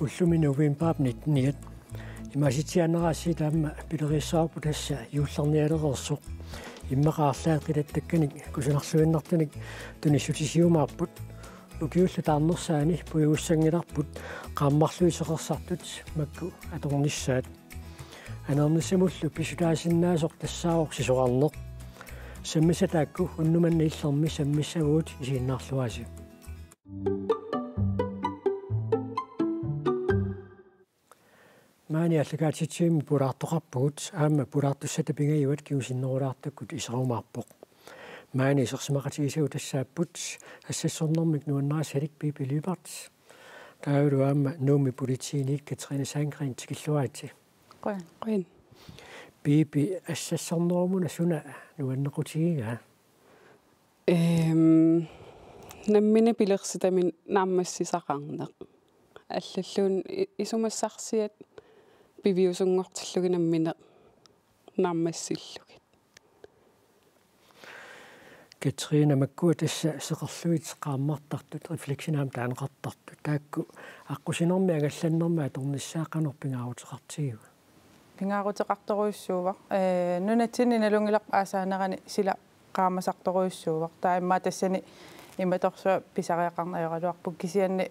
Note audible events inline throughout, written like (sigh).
уллумин увимпаап 19 имаситианераси таама пилерисаарпу тасса юулларниалерерсоқ иммақаарлаат қилаттакканик кусунарлуиннартаник тунissutisiumаарпут укиулла таарнерсаани пуйуссангиларпут qaammarluiseqersartut makku atornissaat анернissamullu писутаасиннаасоқ тассаавоқ сисоқарнеқ саммиса таакку уннуманна иллерми саммиссагуут исииннаарлуаси маани аллагаатитсиими пулаартоқарпугут аама пулаартуссата пингаюат киусиннерулаартаккут исерумаарпоқ маани исерсимақатигисагу тассааппут ассассорнэрмик нуаннерас халик пипилибарт таавру аама нууми политииник катрина сангрин тикиллуаати қоин қоин пипи ассассорнерумуна суна нуаннеқутигига эм наммина пилерситамин нааммассисақарнеқ аллаллуун исумассарсиат пивиусунгортиллугинаммине нааммассиллугит Katrina makku tassa seqerluit qaammartartut reflexionaam taanqartartu taakku аққусинерми агалланнерма аторнissaақанерпингаарутеқартигива пингаарутеқарторуйссуува э нунатсини налунгилақ аасаанерани сила qaammasartoruissuuvaq таимма тассани иматорсуа писариақарнаёралуарпу кисианни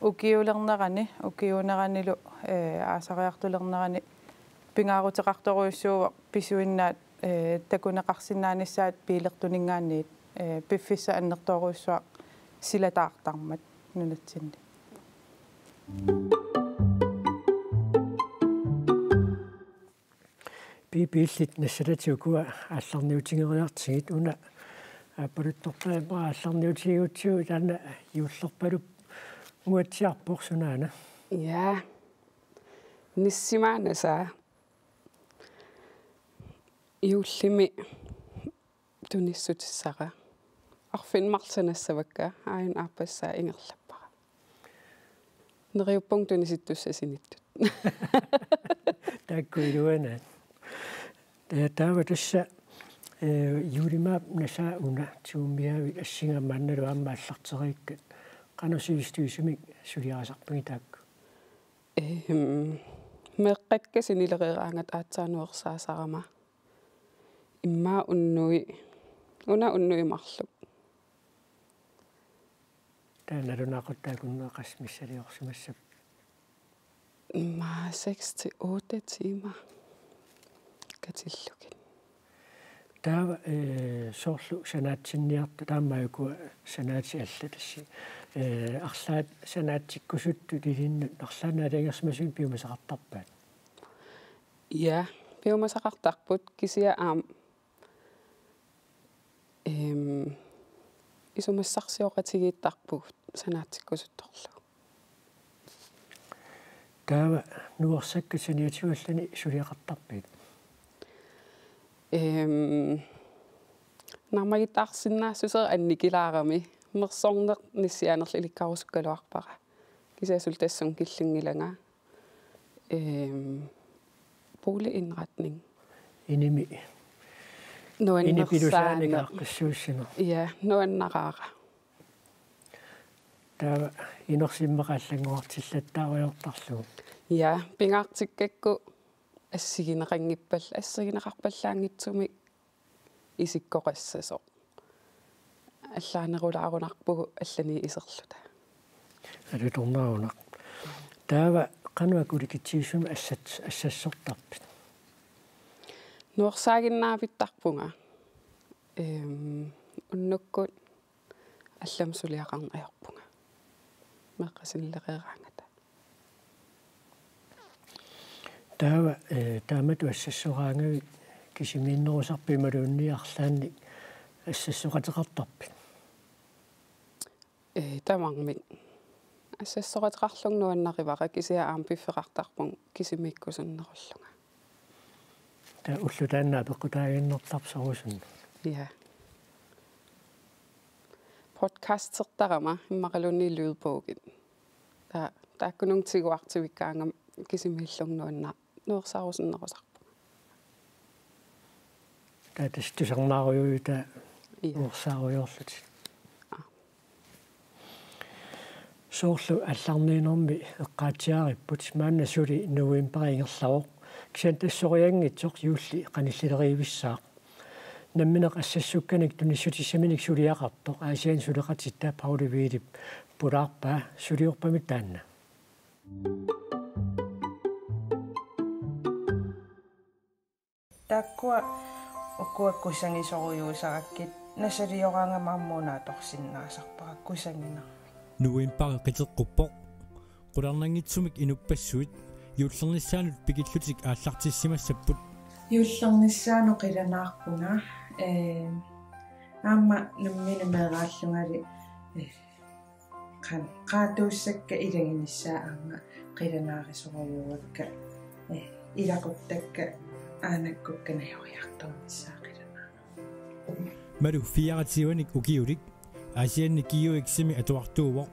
укиулернерани укиунеранилу э аасариартулернерани пингаарутеқарторуйссуува писуиннаат э такунеқарсинааниссаат пиилертунингаанниит э пиффисса аннерторуйссуа силатаартармат нунатсинни. Би бииллит нассалатиукуа аалларниутингериартигит уна. Аппалутторпаа аалларниутигиутсуу таана юуллерпалуп уатсиарпор сунаана ja ниссимаанаса юуллими туниссутиссара арфинмарланассавакка аин ааппассаа ингерлаппара нериуппунг туниситтуссасиниттут таккуилуана таава тасса э юримаап наса уна туумиави ассингаммаанналу аама аллартерииккат qanusivistuyisumik suliarasarpagi taakku эм меққакка синилериираангат аатсаануерсаасарама иммаа уннуи уна уннуи марлук таанарунақуттаакуннеқас миссалиорсимассап иммаа 6 til 8 timer катиллугит таава э соорлу санаатсинниарта таамааюку санаати алла тасси э арлаат санаатсиккусутту тилиннут арлаанаалангерсмасуин пиумасақартарпаат ja пиумасақартарпут кисиа аам эм исумассарсиоқатигииттарпугут санаатсиккусутторлу таава нуорсакка саниатигуллани сулиақартарпит эм намагитаарсиннаассусер анникилаарами мерсорнеқ ниссианерлиликкарусуккалуарпара кисаасул тассун киллингилага эм boligindretning иними нуаннерсаанеққиссууссину я нуаннараара таа инерсиммақаллагуартиллаттаариортарлугу я пингаартиккакку ассигинеқангиппал ассигинеқарпаллаангитсуми исиккоқассасо аллаанерулаарунарпугу аллани исерлута. Алуторнаарунақ таава qanua kulikitsigussum assat assassortarpit нуорсаагиннаавиттарпунга эм уннуккут аллам сулиақарнаярпунга меққасинлеқераангата таава э таамату ассассораангави кисимииннерусарпималуунниарлаанни ассассоқатеқартарпит тамармит ассассоратеқарлугнуаннаривара кисиа аам пиффеқартарпун кисимиккусуннеруллунга та уллу тааннаа пеққутаагиннертарсарусун ja подкастертарама иммақалуни лydbogit та тааккунун тигуартивиккаангам кисимиллугнуанна нуерсаарусуннерусарпу та тастусарнааруйуита уерсааруйорлут соорлу алларниинерми эққаатиариппут маанна сули нуимперингерлавоқ кисан тассориангитсоқ юулли қаниллилериивиссаа намминеқ ассассукканик туниссутиссаминик сулиақартоқ аасиан сулеқатитта пауливиилип пулаарпаа сулиорпами таанна. Таккуа уккуаккусангисоруйуусараккит насалиораангамааммуунаа торсиннаасарпара кусангина нуимпаре қитеққуппоқ қуларнангитсумик инуппассуит юуллернissaанут пикиллутик ааллартиссимассаппут юуллернissaану қиланаарпуна э аама нуммина меэрааллунгали қан qaatuussakka ilanginissaa aama qilanaarisorojuuakka э илақуттакка аанаккукканайориарторнissaa qilanaa мару фиаратиуаник укиулик асианни киуиксими атуартуувоқ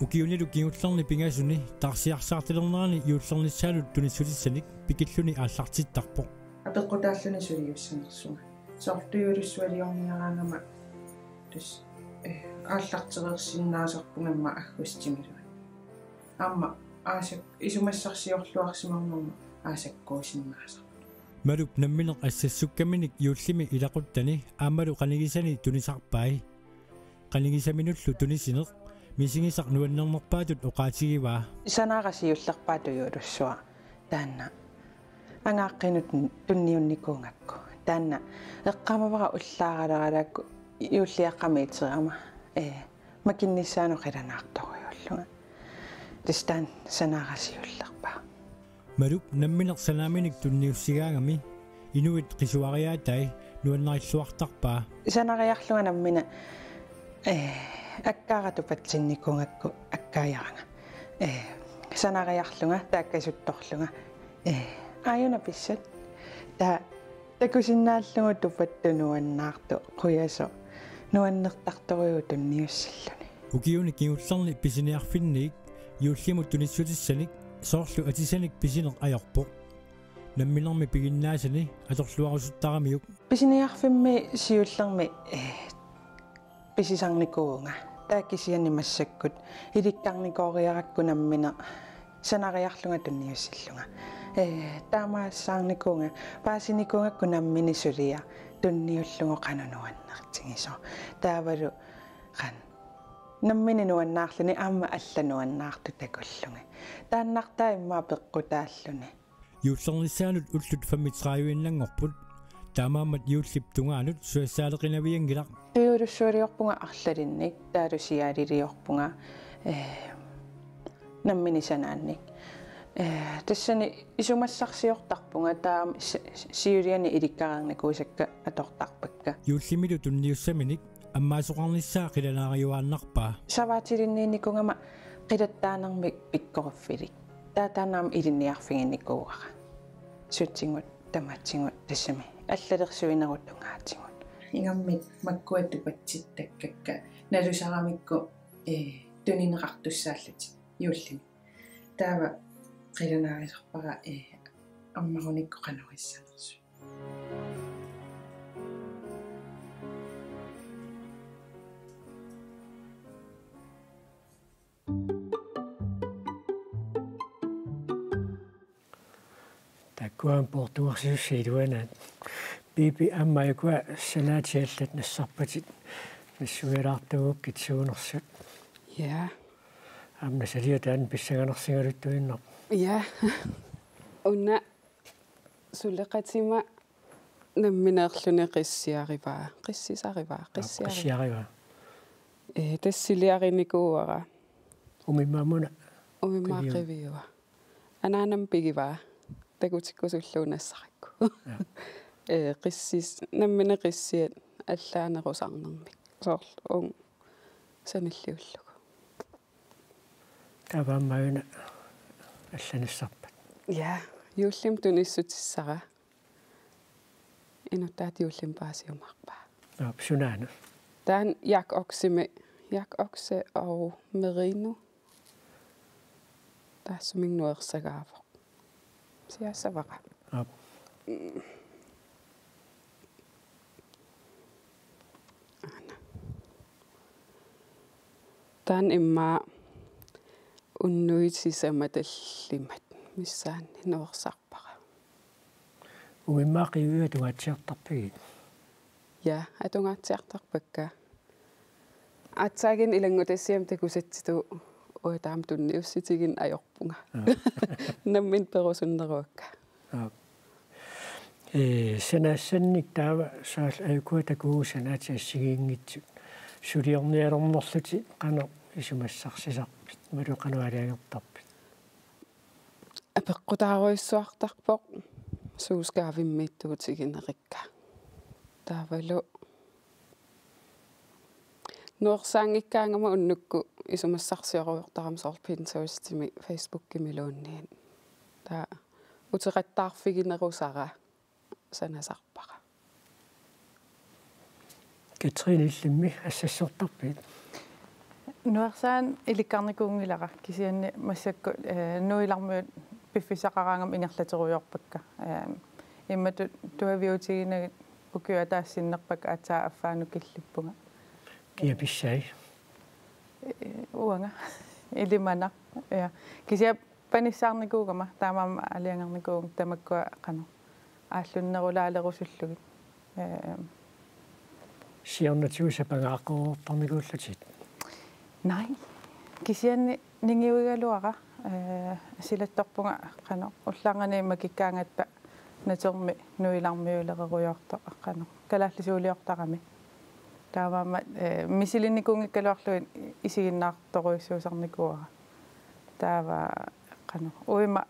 укиунилу киуллерни пингасуни тарсиарсаартилернерани юуллернissaанут туниссулиссаник пикиллуни ааллартиттарпоқ апеққутааллуни сулиуссанерсуга соофтуйулуссуалиорниараангама тус э ааллартерерсиннаасарпугамма аггустимилуа амма аасак исумассарсиорлуарсимарнерма аасаккуусиннаасар малуп намминеқ ассассуккаминик юуллими илақуттани аамалу қанигисани тунисарпаи qanigисаминуллу тунисинеқ мисигисақ нуаннернерпаатут оqaатигиваа исанаагасиуллерпаатуйуулуссуа таанна. Ангааққинут тунниунникуунгакку таанна. Эққамавара уллааралералаакку иуллиаққамиитерама э макинниссаану қиланаарторуйуллуга тистан санаагасиуллерпаа малуп намминеқ санааминик тунниуссигаангами инуит қисуариаатай нуаннариллуартарпаа санариарлуга наммина э аккаарату патсинникунгакку аккааярага э санариарлунга тааккасутторлунга э аюна писсат. Та такусиннааллугу тупаттунуаннаарту қуясо нуаннертарториу тунниуссаллуни укиуни киуллерни писиниарфинниик юуллиму туниссутиссаник соорлу атисаник писинеқ аёрпоқ намминерми пигиннаасани аторлуарусуттарамиук писиниарфимми сиуллерми э писисарникуунга тааккисиани массаккут иликкарникоориаракку наммина санариарлунга тунниуссиллунга. Э таамаассаарникуунга паасиникунгакку наммини сулия. Тунниуллугу канунуаннертигисо таавалу қан наммини нуаннаарлуни аама аллануаннаарту такуллунги тааннартаа иммаа пеққутааллуни юуллернissaanут уллут фаммитрааюиннангорпут таамаамат юуллип тунгаанут суассаалеқинавиангилақ туйулуссуалиорпунга арлалинник таалусиаалилиорпунга э наммини санаанник э тассани исумассарсиортарпунга таа сиулиани иликкараарникуусакка атортарпакка юуллимилу тунниуссаминик аммаасоқарниссаа қиланаариуааннарпаа саваатилинниинникунгама қилаттаанермик пиккорффилик таатаанаам илинниарфигинникуугара сутсингут тамаатсингут тассами Аллалерсуинерутунгаатингут ингаммик маккуатту патситтаккакка налусарамикку э тунинеқартуссааллати юуллими таава қиланаарисерпара э аммаруникку қануиссанерсу таккуан портуарсиуссиилуанаат биби аммаякуа санаатиаллат нассарпатит нассуилаартугук китсуунерсут Ja. амна салиатаан писсаганерсигалуттуиннар Ja. Unna сулеқатима намминеерлүни қиссиариваа қиссисариваа қиссиари қиссиарива э тассилиариникууара умиммамуна. Умимаақивиуа анаанам пигиваа такутиккусуллуунассаракку (laughs) э қиссис наммина қиссиат аллаанерусарнэрмик соорлу ун саниллиуллугу тавааммаюна алланассарпат ja юуллим туниссутиссара инутаат юуллим паасиумарпаа аа сунаана таан як оксиме як оксе og merino таассумигнуерсагаавоқ сиассаваqa аа таан иммаа уннуитсисама таллимат миссаанни нуерсарпара умиммаақиуиа тугаатсиартарпиги ja атунгаатсиартарпакка атсаагин илангутассиам такусатситу уутаам тунниусситигин ajorpunga наммин перусуннеруакка э сенассанник таава саал айкуа такуугусанаати ассигиингитсут сулиорниалернерлути қано исумассарсисарпит малу қануалиагертарпит апеққутааруиссуартарпоқ суускаавиммииттугутигинерикка таавалу нуорсаангиккаангама уннукку. Исумассарсиоруйортарам соорпинсуистими фейсбуккимилуунниин таа утераттаарфигинерусара санасарпара. Катрин иллимми ассассортарпит. Нуарсаан иликкарникуунгилара. Кисианни массакку нуилармуут пиффисақараангам ингерлатеруйорпакка иммату туавиутигинагит укиа таассиннерпак атаа аффаану киллиппунга кия писсай уанга илимана я кися паниссаарникуугама таамаама алиангерникууг тамаккуа қано ааллуннерулаалерусуллугит э сиорнатиуса пагааққоортарникууллутит най кисианни нингиуигалуара э силатторпунга қано уллаангани макиккаангатпа натерми нуилармиулереруйорто аққано калааллисуулиортарами таамаама э мисилинникунгиккалуарлуит исигиннаарторуиссуусарникуара таава қано уима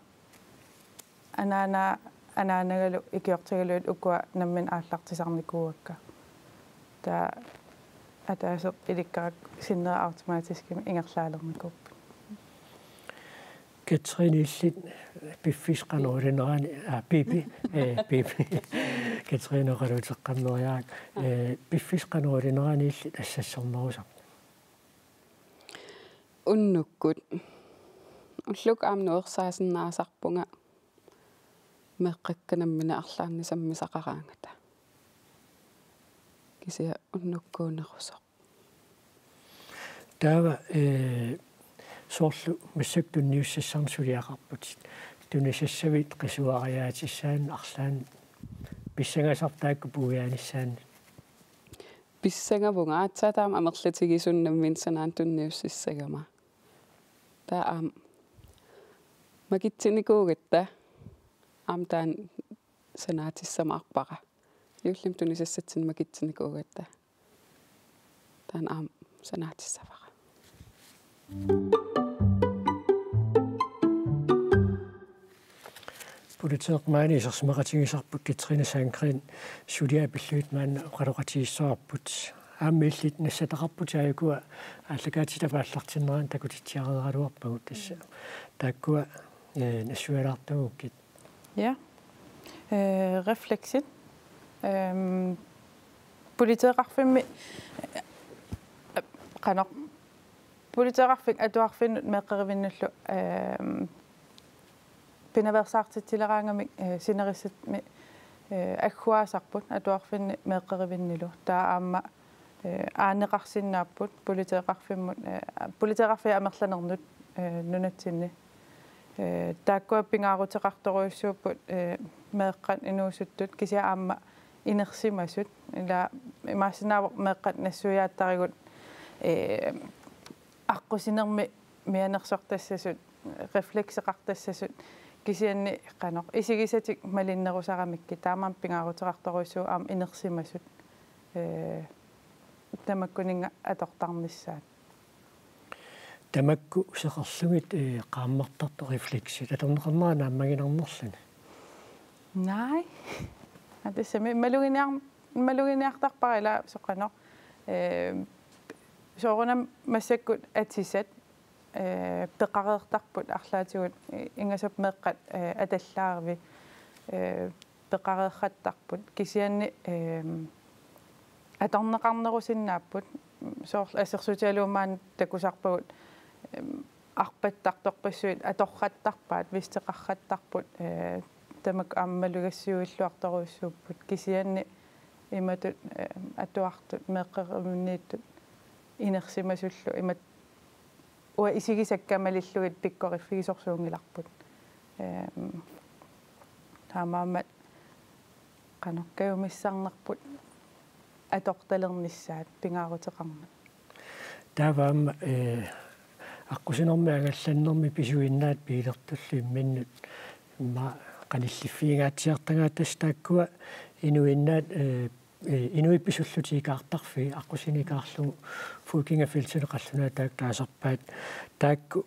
анаана анаанагалу икиортигалуит укуа наммин ааллартисарникууакка таа атаасеқ иликкарак синнера автоматискими ингерлаалерникууппут Katrine Illit piffis qanuulinerani a pipi e pipi Piffis qanuulinerani illit assassornerusar уннуккут. Уллук аам нуерсаасиннаасарпунга меққакканаммина арлааннисаммисақараангата кися уннуккуунерусоқ. Таава э соорлу массактунниуссассарнсулиақарпут тунисассавит қисуариаатиссаан арлаан писсагасартаакку пуяаниссаан писсагавунга аатсаатаама амерлатигисуннаммин санаан тунниуссиссагама таа аам магитсиникуугатта аам таан санаатиссамаарпара юуллим тунисассатсин магитсиникуугатта таан аам санаатиссавара политеқ маани исерсимақатигисарпут китрина саанкрин сулиа пиллуит маана оқалоқатигиссоарпут ааммиллит нассатақарпут аякуа аллагаатита пааллартиннеран такутитсиарераалуарпагут тасса тааккуа э нассуалаартагуккит ja э рефлексит эм политеқарфимми қанақ политеқарфик атуарфиннут меққеривиннуллу эм пинаверсаартитсилераангами синериссатми аггуаасарпут атуарфинни меэкъеривиннилу таа аама аанеқарсиннааппут политеэқарфиммут политеэқарфиа амерланернут нунатсинни тааккуа пингаарутеқарторуйуссууппут меэққат инуусуттут кися аама инерсимасут ила имаасинаавоқ меэққат нассуяаттаригут э аққусинерми мианерсортассасут рефлексеқартассасут кисианни qanoq исигисатик малиннерусарамикки таамаан пингаарутерарторуссуу аама инерсимасут э тамаккунинга атортарниссаат. Тамакку сеқарлугит э qaammartartu рефлекси таторнеқарнера нааммагинарнерлани най атассами малугиниар малугиниартарпарила соқано э соорунам массаккут атисат э пеқареертарпут арлаатигут ингасап меққат аталлаарви э пеқареерраттарпут кисианни э аторнеқарнерусиннааппут соорл ассерсутиалуумаан такусарпагут арпаттарторпассуит аторраттарпаат вистеқарраттарпут э тамак аммалугассуиллуарторуссууппут кисианни иматут атуартут меққеримнииттут инерсимасуллу имат уа исигисаккамалиллугит пиккориффигисорсуунгиларпут эм таамаамат каноккаюмиссарнерпут аторталерниссаат пингаарутеқарма тааваама э аққусинорми ангалланнэрми писуиннаат пилертуллимминнут ма каниллиффиингаатсиартагаатас тааккуа инуиннаат э инуипписуллутикаартарфи аққусиникаарлу фулкинга филсуне қаллунаа таак таасарпаат таакку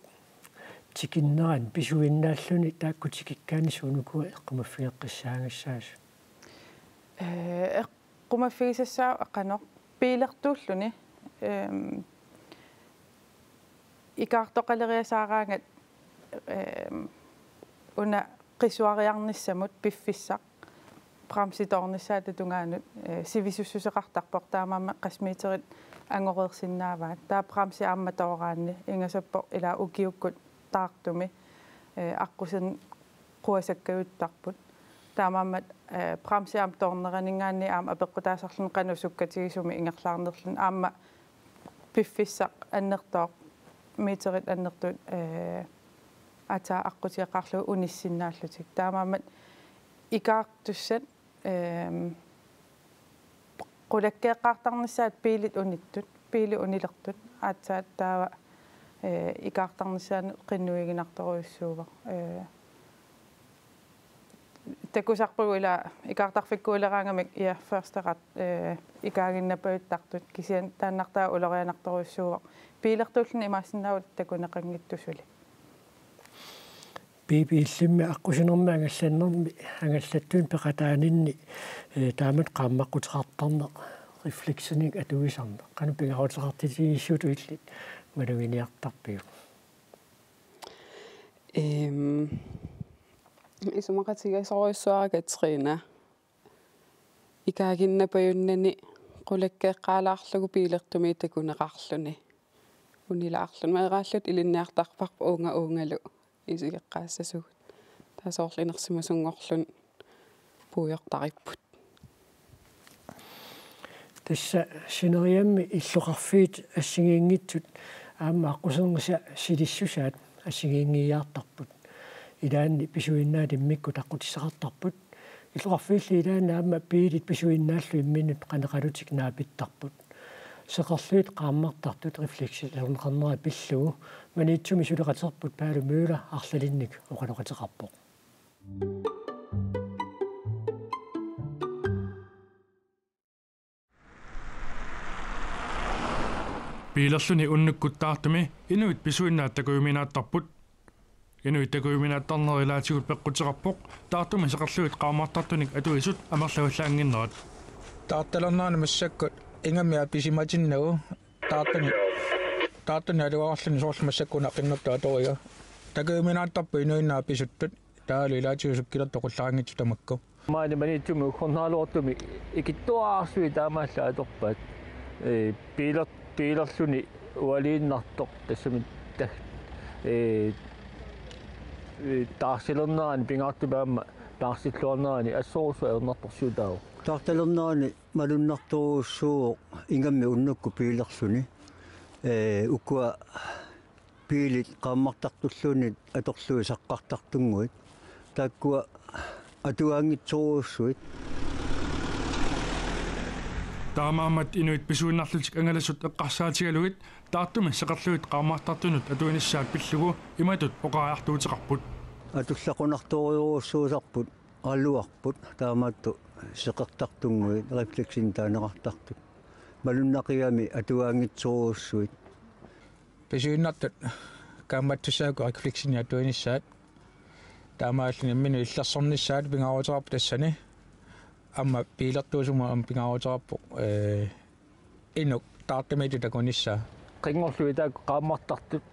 тикиннеран писуиннааллуни таакку тикиккаани суунукуа эққумаффигеққиссаангассаас э эққумаффигисассаа аққанеқ пилертууллуни эм икаартоқалериасаараангат эм уна qisuariarnissamut piffissaq прамситорнissaата тунгаанут сивисуссусеқартарпор таамаама қасмиитерит ангореерсиннааваат таа прамси аама тоораанни ингасаппо ила укиуккут таартуми аққусен қуасаккаюттарпут таамаамат прамси аам тоорнеранигаанни аама апеққутаасарлун қану суккатигисуми ингерлаарнерлун аама пиффиссақ аннертоо митерит аннертут э ата аққутиақарлу униссиннааллутик таамаамат икаартуссат эм qulakkeeqqaartarnissaat piilit unittut piili unilertut aatsaat taava э икаартарнissaanu qinnuiginartoruissuuva э такусарпугу ила икаартарфиккуулераангамик иа ферстерат э икаагиннапаюттартут кисиан тааннартаа улорианарторуиссуува пилертууллни имаассиннаавут такунеқангиттусули пипииллимми аққусинерми ангалланнерми ангаллаттуун пеқатаанинни э таамат qaammaqqutеқартарне рефлексник атуисарна қану пигаруутеқартитигиссууту иллит малугиниартарпиу эм исумақатигасоруйссуаракатрина икаагиннапаюннани qulakkeeqqaalaarlugu piilertumi takuneqarluni unilaarlun маерааллут илинниартарпарпа уунга уунгалу исигеққаассасугут таасоорлинерсимасунгорлун пуйортариппут тасса синериамми иллоқарфиит ассигиингитсут аама аққусернса силиссусаат ассигиингиаартарпут илаанни писуиннаат иммикку таққутиссақартарпут иллоқарфиилли илаанна аама пиилит писуиннааллу имминут қанеқалутик наапиттарпут seqarluit qaammartartut refleksi launqarnera pillugu maniitsumi suleqaterput paalu müüla arlalinnik uqaloqateqarpoq piilerluni unnukkuttaartumi inuit pisuinnaattakuyuminaattarput inuit takuyuminaattarnerilaatigut peqqutiqarpoq taartumi seqarluit qaammartartunik atuisut amerlagullaanginnerat taartalernaani massakkut inga mea pisimatin nau taatani taatani alivaarlani soorlamassakuna qinnartaa toriga takeuminaattarpu inuinnaa pisuttut taali ilaatiusukkilat toqullaangitsu tamakku maalimani tumi khornaaluortumi ikittuaarsui taamaallaa atorpaat ee piiler piilerluni ualiinnartoq tassumit ta ee taarsilernaani pingaartupaamma taarsilluarnaani assoorsu ernertorsuutaagu тарталернаани малуннарторуussuu ингамми уннукку пиилерлүни э уккуа пиилит qaammartartulluunit аторлуи саққартартунгуит тааккуа атуаангитсоруussуит таамаамат инуит писуиннарлутик ангалассут эққарсаатигалугит таартуми сеқарлуит qaammartartunut атуинissaat пиллугу иматут оқариартуутеқарпут атуллақунарторуйоруссуусарпут аллуарпут таамаатту seqertartunguit refleksin taanaqartartut malunnaqiami atuaangitsoruussuit писуиннартут кааматтусааку refleksini atuinissaat таамааллини иммину иллерсорниссаат пингаарутерап тассани амма пилертуусума ам пингаарутераппо э инук таартамити такуниссаа qingorlu taakku qaammartartut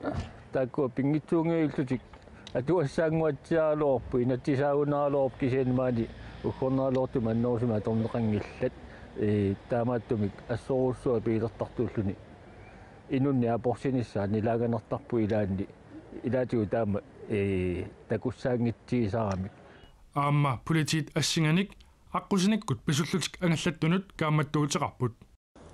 taakkua pingitsuungiillutик атуассаангуатсиаалуорпу инатсисаагунааралуорп кисианмаани уггорнаалуорту маннерусума аторнеқангиллат э таамааттумик ассоруссуа пилертартууллуни инунни апорсинissаа нилаганертарпу илаанни. Илаатигу таама э такуссаангитсигисарамик аама политит ассинганик аққусиниккут писуллутик ангаллаттунут кааматтуутеқарпут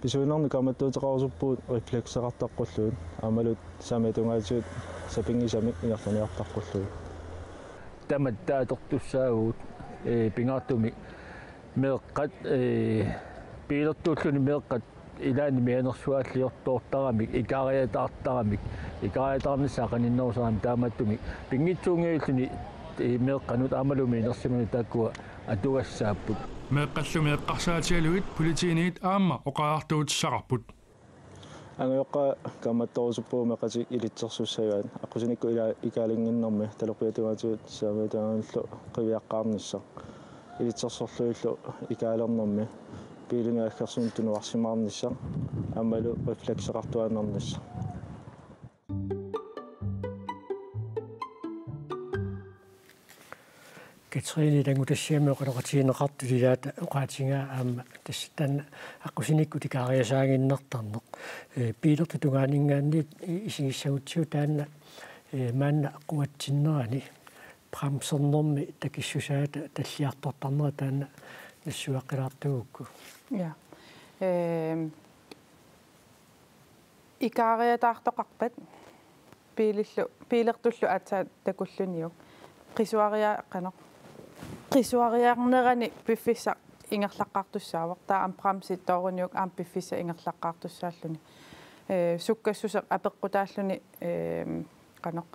писуинерми каматтуутеқарусуппуут рефлексеқартаққуллуут аамалут саматунгаатиут сапингисамик ингерланиартаққуллуут тамат pingatumi meqqat piilertuulluni meqqat ilaani mianersuaalliortoortaramik ikariataartaramik ikariataarni saqaninnerusarami taamattumi pingitsuungiulluni meqqanut aamalumi inersimani taakkua atugassaapput meqqallumi eqqarsaatialuit politiiniit aamma oqaartuutisaqarput ангиоққа каматторусуппууме қати илитсерсуссагуат аққусиникку ила икаалингиннэрми талерпиатугаатиут сааматааналлу қивиаққарнissaа илитсерсорлуиллу икаалернэрми пилингаахкерсун тунуарсимаарнissaа аммалу рефлексеқартуанернissaа Katrine tangutassiami oqaloqatiineqartu lilaata oqaatinga aama tassatan аққусиникку тикаариасаагиннэртарнеқ пилерту тугаанинггаанни исигиссагутсиу таанна маанна қуатсиннерани прамсернэрми такиссусаата таллиартортарнера таанна нассуаққилаартугукку я эм икаариатаартоқарпат пилиллу пилертуллу атсаа такуллуниу. Qisuaria qanoq qisuariаарnerani piffissa ингерлаққартуссаавақ таа ампрамси тоорuniuk аам пиффиса ингерлаққартуссааллуни э суккассусеқ апеққутааллуни э қанеқ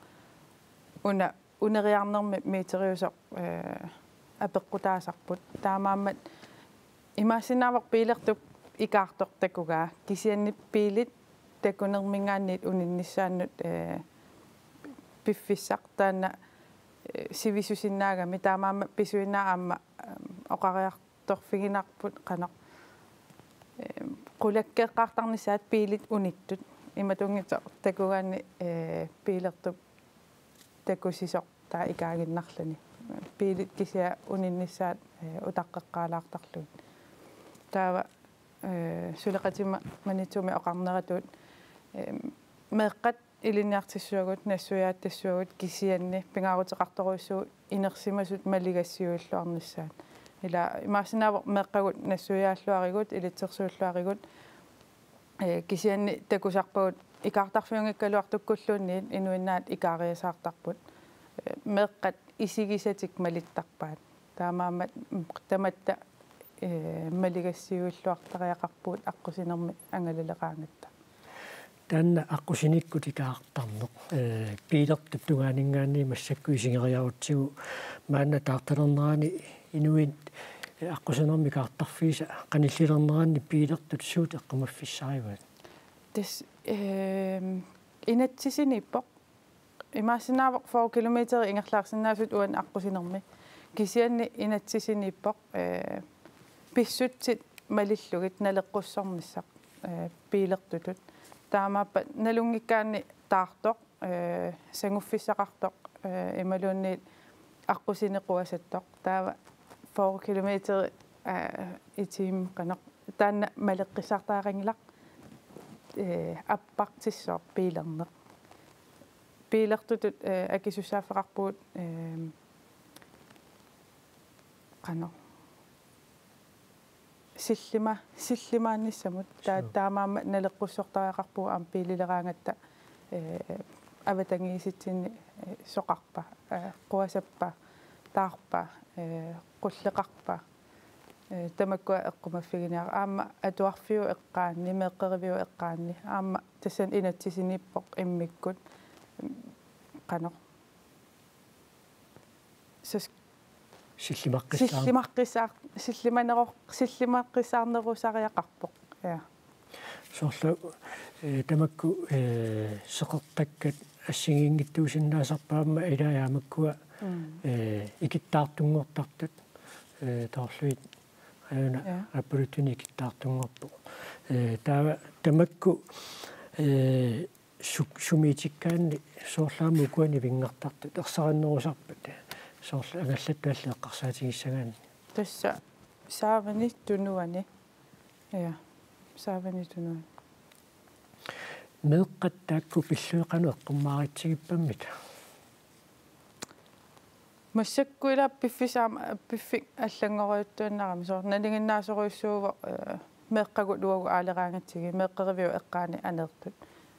уна унериарнерми миитериусеқ э апеққутаасарпут таамааммат имаасинаавақ пилертук икаартоқ такугаа кисианни пилит такунермингаанниит униннссааннут э пиффиссақ таана сивисусиннаагами таамаама писуинаа аама оқариарторфигинарпут қанақ qulakkeeqqaartarnissaat piilit unittut иматунгита такугаани э пилертуп такусисоқ таа икаагиннарлани. Пилит кися униннissaат утаққеққаалаартарлугит таава э сулеқатима манитуми оқарнератуут. Э меэққат илиниартиссуагут нассуяаттассуагут кисианни пингаарутеқарторуйссуу инерсимасут малигассиуиллуарнissaат ила имаасинаавор меққагут нассуяаллуаригут илитсерсууллуаригут. Э кисианни такусарпагут икаартарфиунгиккалуартуккуллуунниит инуиннаат икаариасаартарпут. Меққат исигисатик малиттарпаат. Таамаамат таматта э малигассиуиллуартариақарпуут аққусинерми ангалалеқаангатта таанна аққусиникку тикаартарнеқ э пилерту тугаанинггаани массакку исингериарутсигу маанна таарталернерани инуит аққусинерми каартарфииса қаниллилернерани пилертут суут эққумаффиссариват тас э инатсисиниппоқ имаасинаавақ 4 км ингерлаарсинаасут уан аққусинерми кисианни инатсисиниппоқ э писсутсит малиллугит налеққуссормиссақ э пилертутут таамааппа налунгиккаани таартоқ э сангуффиссақартоқ э ималуунниит аққусинеқуасаттоқ таава 4 км э итим канақ таанна малеққисартаарангилақ э аппартиссоо пилернеқ пилертутут э акисусаафеқарпуут э канақ силлима силлимаанниссамут таа таамаама налеққуссортариақарпуга аам пилилераангатта э аватангииситсинни соқарпа қуасаппа таарпа э қуллеқарпа э тамаккуа эққумаффигиниара аама атуарфиу эққаанни меэққеривиу эққаанни. Аама тассан инатсисиниппоқ иммиккут қано сас силлимаққиссаа силлимаққиссаа силлиманеро силлимаққиссаарнерусариақарпоқ я соорлу э. Тамакку э сеқертаккат ассигингиттуусиннаасарпаама илаяамаккуа э икиттаартунгортартут э тоорлуит аюна аппарутуни икиттаартунгорпу э таа тамакку э сумитиккаанни соорлааму куани вингартартут. Ерсараннерусарпат соорлу агаллаттуалли эққарсаатигиссагаани тасса саавани тунуани я саавани тунуани меэққаттаакку пиллуеқану эққуммааритсигиппаммит массаккуила пиффисаама пиффик аллангориуттуаннарами соор налингиннаасоруйссуува меэккагу луагу аалераангатсиги меэккеривиу эққаани анеэртут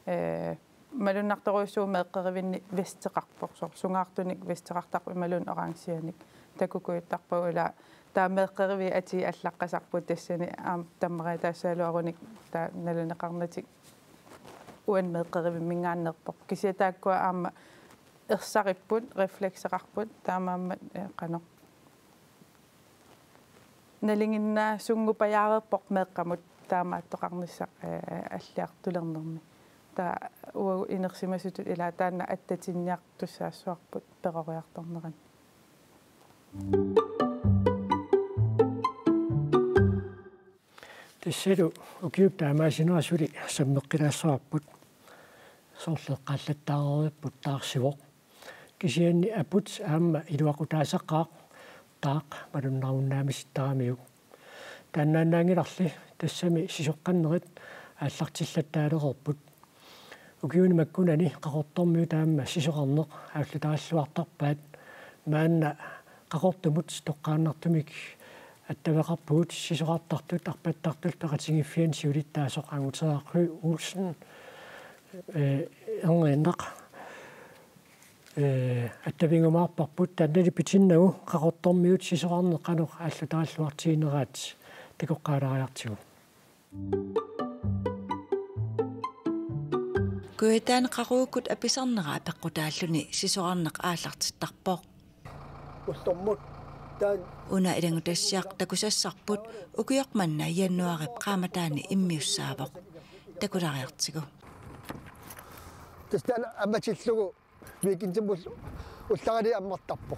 э малуннарторуйсуу меэккеривинни вестеқарпоқ сор сунгаартуник вестеқартарпу малун орангсианик такукуиттарпу ула таамеэккериви ати аллаққасарпу тассани аам таммари таассаалуаруник таа налунеқарнатик уан меэккериви мингааннерпоқ кисиатааккуа аама ерсариппут рефлексеқарпут таамааммат қано налингиннаа сунгупаяареерпоқ меэққамут таамааттоқарниссақ аллиартулернерми та уагу инерсимасутут ила таана аттатинниартуссаассуарпут перориарторнеран тэссалу укиуп таамаасинуасули саммеққилаассуарпут сорлеққаллаттаарериппут таарсивоқ кисианни апут аама илуақутаасаққаа таақ малуннаруннаамиситтарамиу тааннааннаангиларли тассами сисоққаннерит ааллартиллаттаалерерпут укиуни маккунани қақортормиу таама сисоқарнеқ ааллутааллуартарпаат маанна қақортумут тоққааннартумик аттавеқарпуут сисоқартартут арпаттартул пеқатингиффиан сиулиттаасоқ ангутераақхуи уусен э энгэннақ э аттавингумаарпарпут таннали питиннагу қақортормиут сисоқарнеқ қанеқ ааллутааллуартиинераат такоққалариартигу куэтаан qaruukut apisarnera peqqutaalluni sisoarneq aallartittарпоо уллормут таан уна илангутассиақ такусассарпут укиоқманна ианнуарип qaamataani иммиуссаавоқ такулариартигу тастана аматиллугу викинтимул уллагали аммартарпо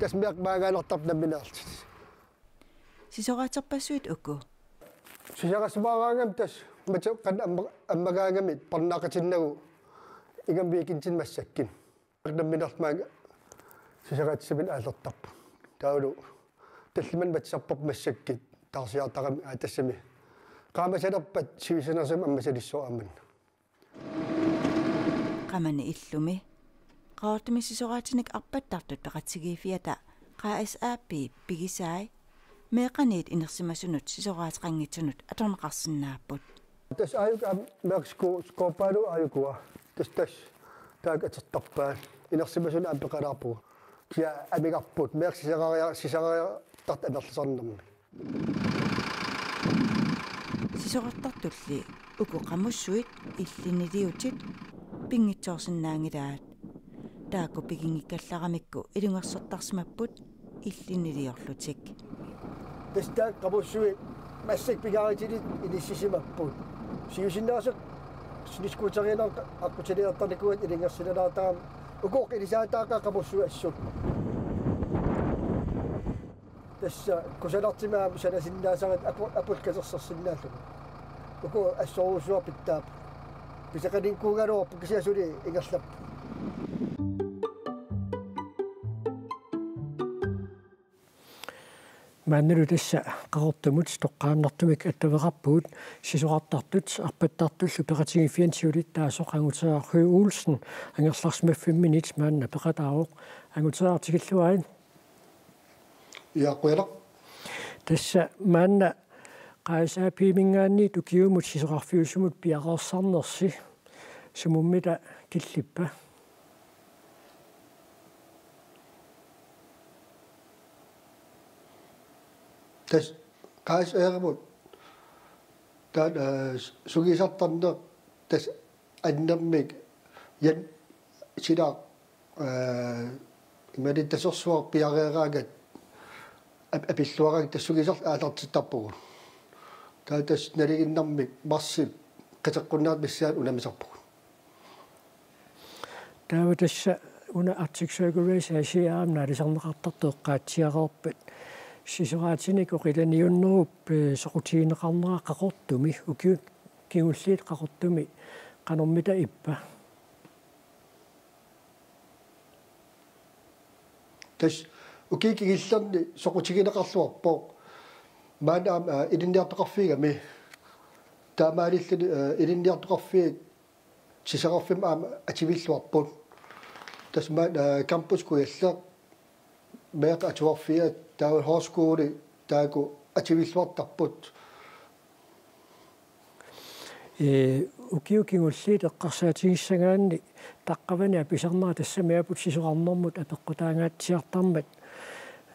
тасмиақ маагаанертарп наминаартит сисораатерпассуит уку сисарасмаагаангам тас мата кан аммагаангамит парнаақатиннагу игам викинтин массаккин. Намминартмаага сисараатсимин аалертарпу таулу таллиман матсарпоп массаккит тарсиартарами аатассами. Qaamasalerpat sivisanasam аммасалиссуааман qamani illumi qaortumi sisoraatinik arpattartut peqatsigiffiata qaas aappi pigisaai meeqaniit inersimasunut sisoraatiqanngitsunut atorneqarsinnaaput tas ayuk am mexico skopaalu atertarpaa inersimasun ampeqalaarpu kia amigarput meeqsisararia sisararia tart anerlisarnermi сисорартартулли уку qamусsuit иллинилиутит пингитсоорсинаангилаат тааку пигингиккалларамикку илунгерсортарсимаппут иллинилиорлутик таста qamусsuit массак пигаритилит иниссисимаппут сиусиннаасеқ sudah cukup change na aku chini ata ni ko ini nga sila ugo ke desa tak ka ka bosu esu tes ko sa na tima sa na sinna sa aku apo ka sa sinna to ugo aso so pitta pisa ka din ko garo suri. Ingat пукисиасули ингерлап мааннеру тасса qaqortumut toqqaannartumik attaveqarpuut sisuqartartut arpattартуллу peqatigiffiansiulit taasoq anguteraarrui uulsen angerlarsmaffiminit maanna peqataaruq anguteraartigilluain иақуялақ тасса маанна qaisa piimingaanni tukiumut sisuqarfiusumut piaqarsarnersi sumummita killippa тас qaas eeramut таат сугисартарнер тас аннэрмик ян силаа э имэдит тасерсуар пиареераагат апиллуараг тассугисар аалартиттарпугу таатас налигиннармик марсип qatеққуннаат миссаат унамисарпугу таава тасса уна arctic circle асиаам налисарнеқартартоққаатсиареерпат сисораатиник оқиланиуннеруп соқутиинеқарнера қақортуми укиут кигуллиит қақортуми қанормита иппа тас укикигиллерни соқутигинеқарлуарпоо маана илинниартоқарфигами таамаалиллани илинниартоқарфиит сисақарфим аама ативиллуарпут тас маана кампус куяллаа меэқа атуарфиат таа хоскуури тааку ативиллуартарпут э укиукин уллиит эққарсаатигиссагаанни таққавани аписарнера тассамиапут сисоқарнэрмут апеққутаангаатсиартармат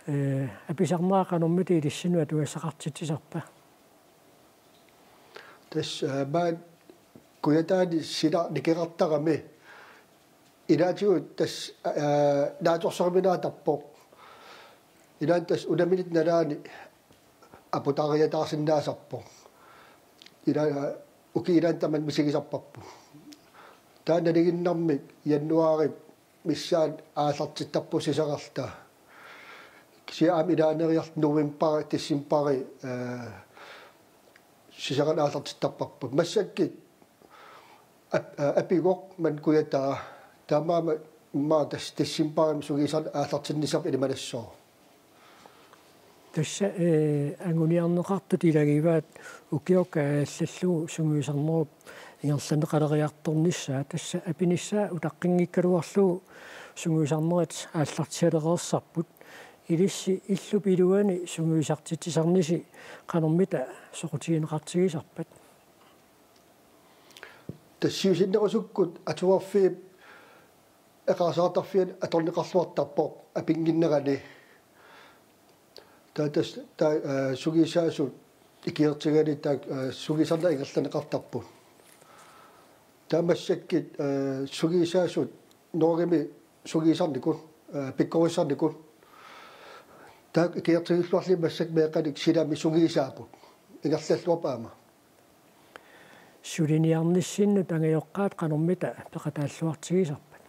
э аписарнера канормити илиссинуа туасақартитсисарпа тас баа куятаани сила никеқартарами илаатигу тас нааторсарминаатарпоқ тарпоқ инаан тас унаминит налаани апутариатаарсиннаасарпоқ ила уки инаан таман мисигисарпарпу таана нигиннарми яннуари миссаан аасартиттарпу сисаралта сиаам илаанериарт новембари тиссимпари э сисаран аасартиттарпарпу массаккит апигоқ ман куятаа таамаама иммаа тас тиссимпарим сугисар аасартиннисап илиманассоо тасса э ангуниарнеқартут илагиваат укиока ааллаллу сунгуисарнеруп ингерланеқалериарторнissaа тасса апиниссаа утаққингиккалуарлу сунгуисарнерит ааллартиалеқерсарпут илисси иллу пилуани сунгуисартитсарниси канормита соқутигинеқартигисарпат тассиусиннерусуккут атуарфиип эқарсаартарфиан аторнеқарлуартарпоқ апингиннерани таатас та сугисаасут икиертигани та сугисарна ингерланеқартарпут таамассаккит сугисаасут норими сугисарникун пиккорисарникун та икиертигиллуарли массак меқаник силами сугисаапут ингерлаллуапаама сулиниарниссинну тангайоққаат канормита пеқатааллуартигисарпат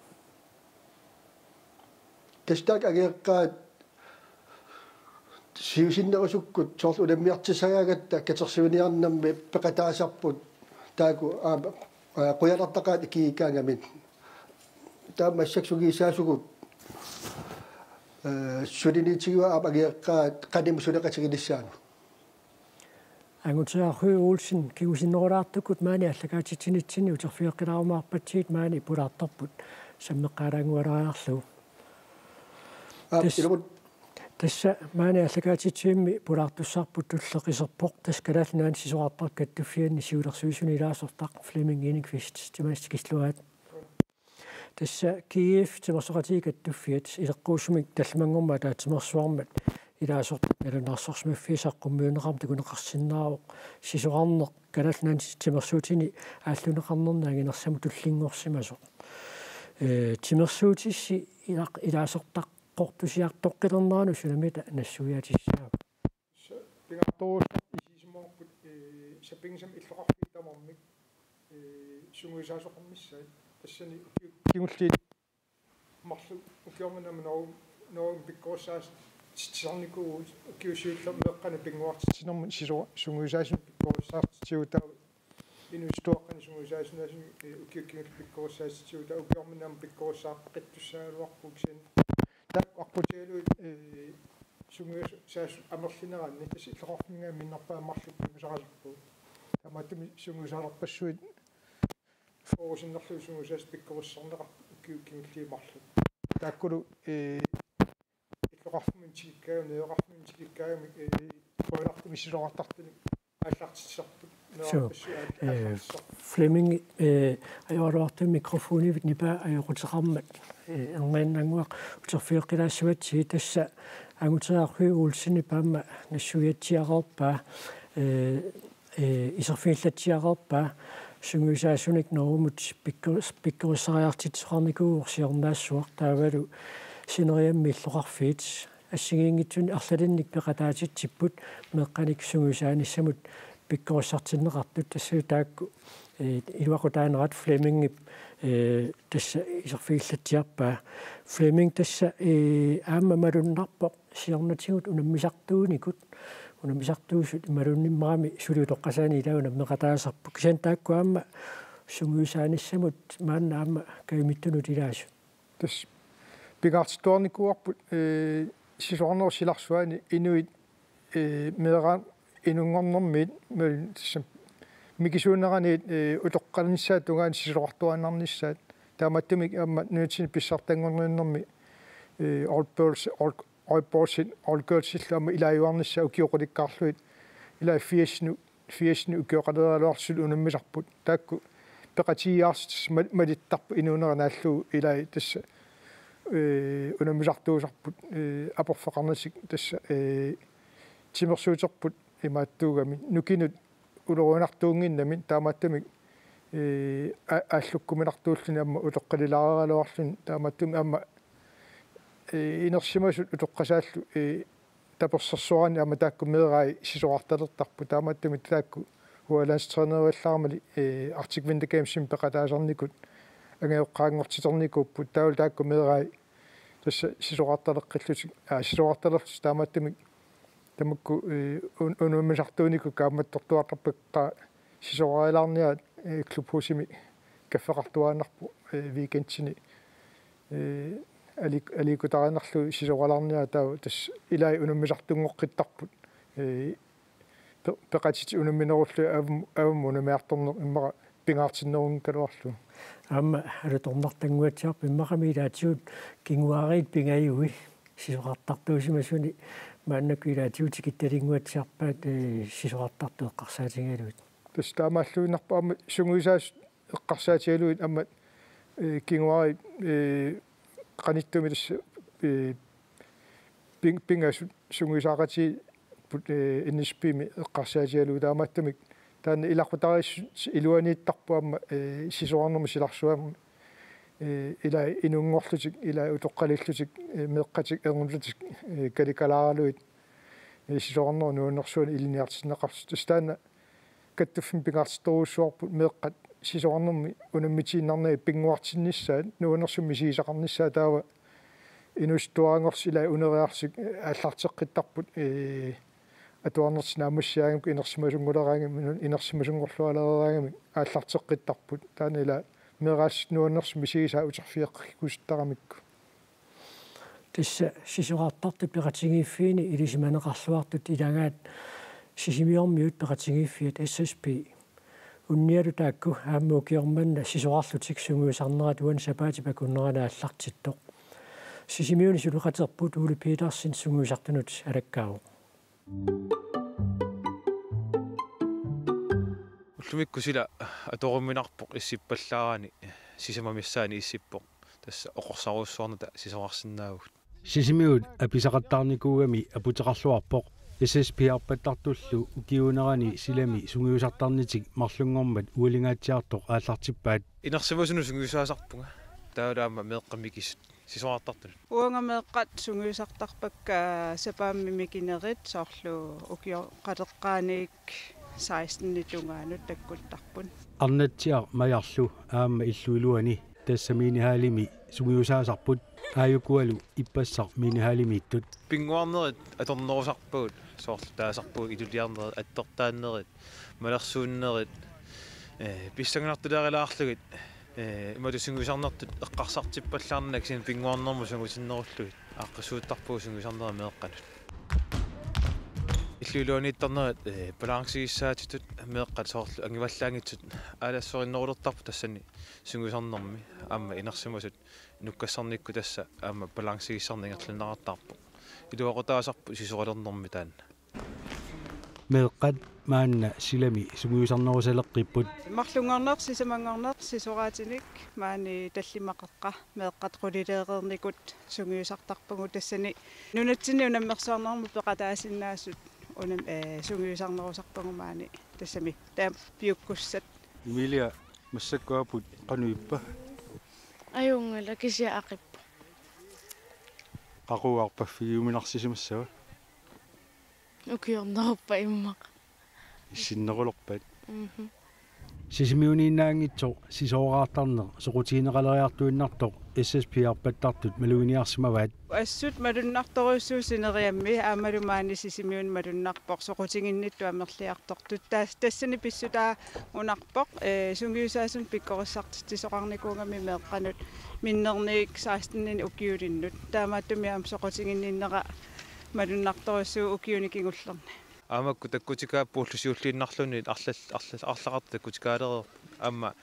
тастак агеэққаат сиусиннерусуккут соорлу уламмиартисагаагатта катерсивиниарнамми пекатаасарпут тааку аа қуялартақаат икиикаангамит таамассак сугисаасугут э сулинитигуа апагеэққаат қаним сулеқатигилиссаану ангутсаахуи уулсин кигусиннерулаартуккут маани аллагаатитсинитсини утерфиоққилаарумаарпатсиит маани пулаартарпут саммеққалаангуалариарлу аа илмут тасса маани аллагаатитсиимми пулаартуссарпут туллеқисерпоқ таскалаалнаан сисоқартар каттуффианни сиулерсуисуни илаасортақ флеминг иниквист тимаас кислуаат. Тасса киев тимасоқати каттуффиат илеққуусумик талмангорма таатимерсуармат илаасорт налунарсорсмаффисаққуммиунеқарм такунеқарсиннаавоқ сисоқарнеқ калаалнаан тимерсуутини ааллунеқарнернаагинерсаму туллингорсимасоқ э тимерсуутисси илақ илаасортақ qortusiartoqqilerneraanu sunamita nassuyatissaagu пингартуусса исисмоорпут э саппингсам иллоқарфиттамармик э сунгуисаасоқармиссаат тассани кигуллиит марлу укиорманама ноо ноо пиккооссаас титсарникуу киусиуллам меққана пингуартитинэрмут сисо сунгуисаасун пиккооссаартитиутаа инустуаққани сунгуисаасунаасун укиуккигул пиккооссааститиутаа укиорманама пиккооссаарпақиттуссааруарпук син так арпутиалуит э сумгас саас амерлинеранни тас иллоқорфингаа миннерпаамарлуп мисаралерпу таматми сумгусаарпассуит фоорусиннерлу сумгусаас пиккориссарнеқар киуккингиллиимарлу тааккулу э иллоқарфумин тигиккаа неоқарфумин тигиккаами э пойлартуми силоқартартуни ааллартиссарпут So, øh, Flemming, øh, jeg har været til mikrofonen, vi er jeg har sammen med en anden gang, så fik jeg så til det, så jeg har taget høj ulsen i bare, når så jeg tager op, i så fint at tager op, så jeg sagde sådan ikke noget, men spikker sig af til træne går, så jeg er så, der var du, så når jeg med fedt, ассигингитсуни арлалинник пеқатаатитсиппут меққаник сугусаани самут пиккориссартиннеқартут тассуу таакку э илуақутаанерат флемингип э тасса исерфииллатсиарпаа флеминг тасса э аама малуннарпо сиорнатигут унаммисартууникут унаммисартуусут малунниммарами сулиутоққасаани илауна меқатаасарпу кисан таакку аама сунгуисааниссамут маанна аама каимиттунут илаасу тас пигаартитуарникуарпут э сисорнер силарсуани инуит э мераан инунгорнэрмиит тиссам микисуунераниит утоққалниссаат тугаан сисилуартуаннарниссаат тааматтумик амма нуутсини писсартангорнернэрми э all birds all boys all girls иллаама илааюарнissaа укиоқуликкаарлуит илаа фиасну фиасни укиоқалералуарсул унаммисарпут. Таакку пеқатииарс малиттарпу инуунеранааллуу илай тасса э унаммисартуусарпут э апорфеқарнасик тасса э тимерсуутерпут имааттуугами нукинут улеруунартуунгиннами таамааттамик э ааллуккуминартууллуни амма улеққалилааралуарлун таамааттуми амма э инерсимасут утоққасааллу э таперсэрсуарани ама таакку меэрай сисоарталертарпу таамааттуми таакку уалаастренеруаллаармали э артик виндекамсим пеқатаасарникут ангеоққаангортитерникуппут таул таакку меэрай тасса сисоарталеққиллутик аа сисоарталертус таамааттуми тамакку э унуумисартуунику кааматтортуартарпакка сисораалаарниа э клубхусими каффеқартуаанарпу э викендсини э алик аликутаранерлу сисораларниа таа тас илай унуммисартунгоққиттарпут э пеқатити унумминеруллу авм авм унумиарторнер иммара пингаартиннерун калуарлу амма алуторнартангуатсиарп иммақами илаатиут кингуариит пингаюи сисоқартартуусимасуни мааннаку илаатиут китталингуатсиарпаат э сисоқартарту эққарсаатингалуит тас таамааллуинарпа амма сунгуисаас эққарсаатигалуит амма э кингуари э qanittumi tassa ping pinga sunguisaaqati innispiimi eqqarsaatialu taamaattamik taanna ilaqutaris iluaniittarpuamma sisuarnermi silarsuamma ila inungorlutik ila utoqqalillutik meeqqatik erngullutik kalikalaaraluit sisuarner nuunnersuani iliniartisneqartus tastaana kattuffi pingaartitoruussuarput meeqqat сисоорнэрми унаммитииннарнаа пингуартиннissaат нуунерсумми сиисақарнissaа таава. Инустуаангорсила унериарсик аллартеққиттарпут э атуарнерс наамассиаагам инерсимасунгулераангам инерсимасунгорлуалераангам ааллартеққиттарпут таанила мераас нуунерсми сиисаа утерфиеққиккустарамикку тисса сисораартарти пеқатигииффиини илисиманеқарлуартут илагаат сисимиормиут пеқатигииффиат SSP унниалу таакку аамму киорманна сисоарлутик сунгуисарнерат уан сапаати пакуннерана аллартиттоқ сисимиуни сулуқатерпут ули питерсин сунгуисартунут алаккааву уллумикку сила аторумминарпоқ иссиппаллаарани сисамамиссаани иссиппоқ тасса оқорсаруссуарната сисоқарсинаагут сисимиут аписақаттаарникуугами апутеқарлуарпоқ SSP-арпаттартуллу укиунерани силами сунгиусартарнитик марлунгормат уалингаатсиартоқ ааллартиппаат инерсимасуну сунгиусаасарпунга таалаама меэққамикис сисуартартул уангамеэққат сунгиусартарпакка сапаамми микинерит соорлу укио қатеққааник 16 нитунгаанут таккуттарпун арнатсиар маярлу аама иллуилуани тассамини хаалими сунгиусаасарпут ааюкуалу иппассар мини хаалимииттут пингуарнерит аторнерусарпуут соорлу таасарпуут илулиарнерит аттортааннерит малерсууннерит э писсангнартулаарилаарлугит э иматусингусарнертут эққарсартиппаллаарнак син пингуарнерму сунгусиннеруллугит ааққисууттарпуу сунгусарнера меэққанут иллуилуанииттарнерит э балансигиссаатитут меэққат соорлу ангиваллаангитсут аалассориннерулертарпу тассани сунгусарнерми аама инерсимасут нуккассарникку тасса аама балансигиссарнингерлунарартарпу илуақутаасарпу сисоралернэрми таанна меэққат маанна силами сугуисарнерусалеққиппут марлунгорнер сисамангорнер сисораатиник маани таллимақеққа меэққат қулилеерерникут сугуисартарпагу тассани нунатсини унаммерсуарнерму пеқатаасиннаасут унам э сугуисарнерусарпагу маани тассами таа пиуккуссат милиа массаккуапут қануиппа аюнгала кися ақиппа қақуарпаффигиуминарсисимассава укиорнеруппа иммақ иссиннерулерпат мм сисимиунииннаангитсо сисоогаартарнер соқутиинеқалериартуиннартоқ SSP-арпаттартут малуиниарсимаваат ассут малуннарторуссуусинериамми аамалумаани сисимиун малуннарпоқ соқутингиннитту амерлиартортут таас тассани писсутаа унарпоқ э сунгиусаасун пиккориссартити соқарникуугами меэққанут миннерниик 16-нин укиулиннут таамааттуми аам соқутингинниннера малуннарторуссуу укиуникигуллерни аамакку таккутикааппууллу сиуллииннарлуни арлал арлал арлақарта таккутикаалерер аама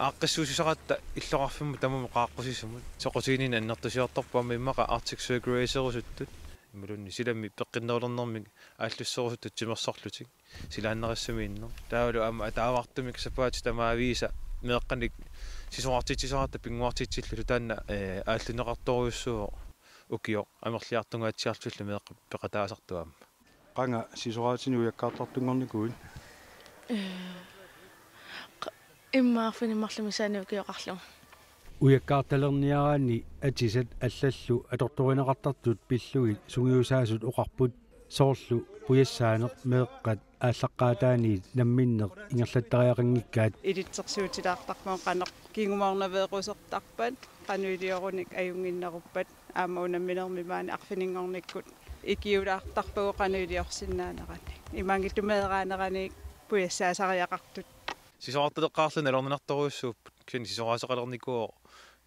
ааққиссуусисақатта иллоқарфимму тамаму қааққусисумут соқутиинин аннертусиортарпаама иммақа Arctic Circle Racer-усуттут мулунни силами пеққиннерулернэрмик ааллуссорусут татсимерсорлутик силааннерассумииннер таавалу аама таавартумик сапаати тамаавииса меэққаник сисоартитсисарата пингуартитсиллу таанна э ааллунеқарторуйуссуо укио амерлиартунгаатсиартуллу меэққа пеқатаасартуаама qanga сисораатини уяккаартартунгорникуин иммаарфини марлумисаани укиоқарлу уяккаарталерниараани атисат аллаллу аторторинеқартартут пиллуги сугиусаасут оқарпут соорлу пуяссаанеқ меэққат ааллаққаатаани намминнеқ ингерлаттариақангиккаат илитсерсуутилаартармаа қанеқ кигумаарнавеэқусертарпат qanуилиоруник аюнгиннеруппат аама унамминерми маани арфинингорниккут икиулаартарпагу qanуилиорсиннаанерани имангитумеераанерани пуяссаасариақартут сисоартелеққаарлу налернинарторуйуссууппут кини сисораасақалерникуо